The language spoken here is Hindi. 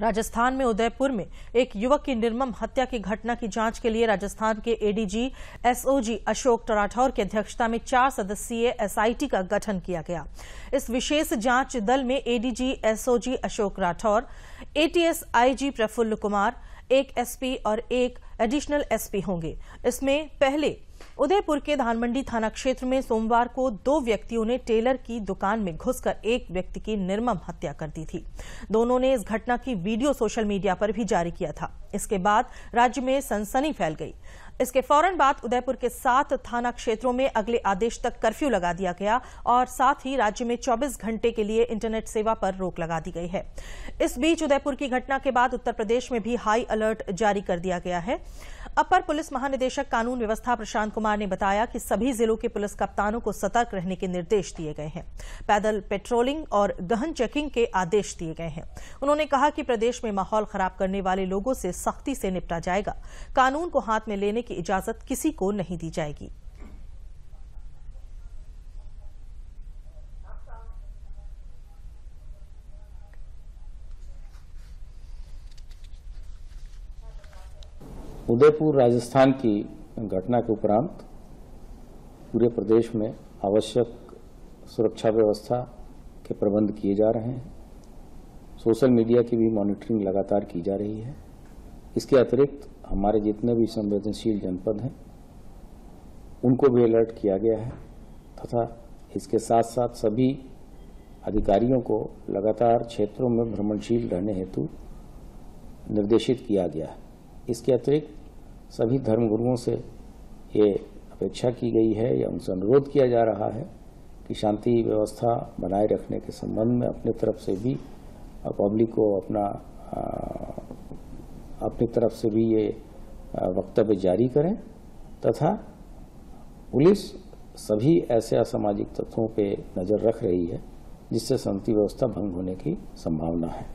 राजस्थान में उदयपुर में एक युवक की निर्मम हत्या की घटना की जाँच के लिए राजस्थान के एडीजी एसओजी अशोक टराठौर की अध्यक्षता में चार सदस्यीय एसआईटी का गठन किया गया। इस विशेष जाँच दल में ADG SOG Ashok Rathore ATS IG Prafull Kumar, एक एसपी और एक एडिशनल एसपी होंगे। इसमें पहले, उदयपुर के धानमंडी थाना क्षेत्र में सोमवार को दो व्यक्तियों ने टेलर की दुकान में घुसकर एक व्यक्ति की निर्मम हत्या कर दी थी। दोनों ने इस घटना की वीडियो सोशल मीडिया पर भी जारी किया था। इसके बाद राज्य में सनसनी फैल गई। इसके फ़ौरन बाद उदयपुर के सात थाना क्षेत्रों में अगले आदेश तक कर्फ्यू लगा दिया गया और साथ ही राज्य में 24 घंटे के लिए इंटरनेट सेवा पर रोक लगा दी गई है। इस बीच उदयपुर की घटना के बाद उत्तर प्रदेश में भी हाई अलर्ट जारी कर दिया गया है। अपर पुलिस महानिदेशक कानून व्यवस्था प्रशांत कुमार ने बताया कि सभी जिलों के पुलिस कप्तानों को सतर्क रहने के निर्देश दिए गए हैं। पैदल पेट्रोलिंग और गहन चेकिंग के आदेश दिए गए हैं। उन्होंने कहा कि प्रदेश में माहौल खराब करने वाले लोगों से सख्ती से निपटा जाएगा। कानून को हाथ में लेने की इजाज़त किसी को नहीं दी जाएगी। उदयपुर राजस्थान की घटना के उपरांत पूरे प्रदेश में आवश्यक सुरक्षा व्यवस्था के प्रबंध किए जा रहे हैं। सोशल मीडिया की भी मॉनिटरिंग लगातार की जा रही है। इसके अतिरिक्त हमारे जितने भी संवेदनशील जनपद हैं, उनको भी अलर्ट किया गया है तथा इसके साथ साथ सभी अधिकारियों को लगातार क्षेत्रों में भ्रमणशील रहने हेतु निर्देशित किया गया है। इसके अतिरिक्त सभी धर्मगुरुओं से ये अपेक्षा की गई है या उनसे अनुरोध किया जा रहा है कि शांति व्यवस्था बनाए रखने के संबंध में अपने तरफ़ से भी पब्लिक को अपना अपनी तरफ़ से भी ये वक्तव्य जारी करें तथा पुलिस सभी ऐसे असामाजिक तत्वों पे नज़र रख रही है जिससे शांति व्यवस्था भंग होने की संभावना है।